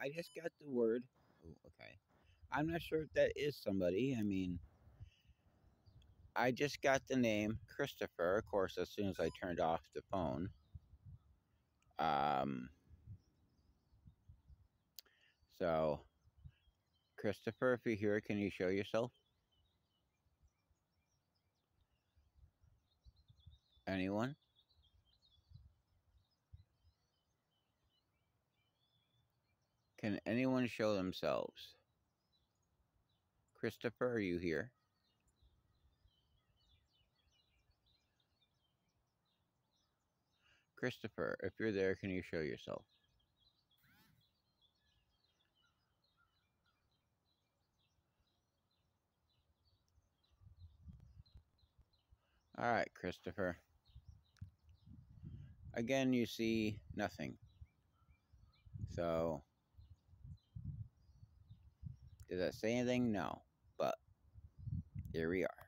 I just got the word. Ooh, okay. I'm not sure if that is somebody. I mean, I just got the name Christopher, of course, as soon as I turned off the phone. Um, so, Christopher, if you're here, can you show yourself? Anyone? Can anyone show themselves? Christopher, are you here? Christopher, if you're there, can you show yourself? All right, Christopher. Again, you see nothing. So, does that say anything? No. But here we are.